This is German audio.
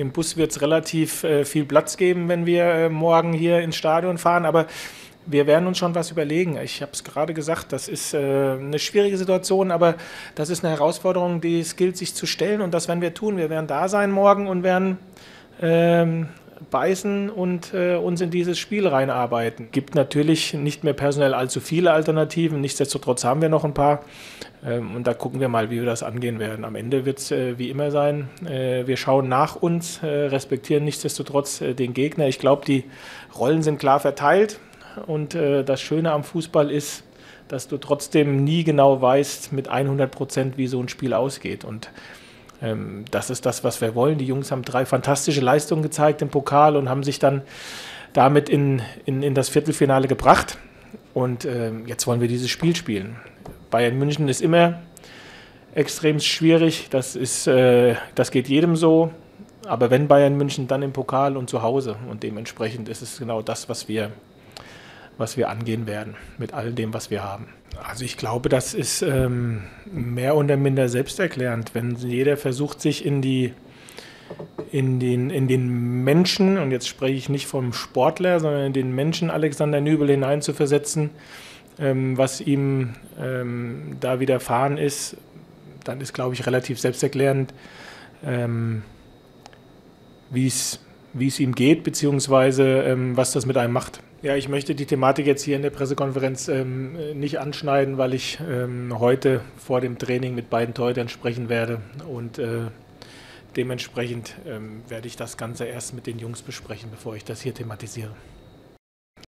Im Bus wird es relativ äh, viel Platz geben, wenn wir äh, morgen hier ins Stadion fahren, aber wir werden uns schon was überlegen. Ich habe es gerade gesagt, das ist äh, eine schwierige Situation, aber das ist eine Herausforderung, die es gilt, sich zu stellen und das werden wir tun. Wir werden da sein morgen und werden ähm, beißen und äh, uns in dieses Spiel reinarbeiten. Gibt natürlich nicht mehr personell allzu viele Alternativen, nichtsdestotrotz haben wir noch ein paar ähm, und da gucken wir mal, wie wir das angehen werden. Am Ende wird es äh, wie immer sein, äh, wir schauen nach uns, äh, respektieren nichtsdestotrotz äh, den Gegner. Ich glaube, die Rollen sind klar verteilt und äh, das Schöne am Fußball ist, dass du trotzdem nie genau weißt mit 100 Prozent, wie so ein Spiel ausgeht und ähm, das ist das, was wir wollen. Die Jungs haben drei fantastische Leistungen gezeigt im Pokal und haben sich dann damit in, in, in das Viertelfinale gebracht. Und äh, jetzt wollen wir dieses Spiel spielen. Bayern München ist immer extrem schwierig. Das, ist, äh, das geht jedem so. Aber wenn Bayern München, dann im Pokal und zu Hause. Und dementsprechend ist es genau das, was wir, was wir angehen werden mit all dem, was wir haben. Also ich glaube, das ist ähm, mehr oder minder selbsterklärend, wenn jeder versucht, sich in die in den, in den Menschen, und jetzt spreche ich nicht vom Sportler, sondern in den Menschen Alexander Nübel hineinzuversetzen, ähm, was ihm ähm, da widerfahren ist, dann ist, glaube ich, relativ selbsterklärend, ähm, wie es ihm geht, beziehungsweise ähm, was das mit einem macht. Ja, ich möchte die Thematik jetzt hier in der Pressekonferenz ähm, nicht anschneiden, weil ich ähm, heute vor dem Training mit beiden Torhütern sprechen werde und äh, dementsprechend ähm, werde ich das Ganze erst mit den Jungs besprechen, bevor ich das hier thematisiere.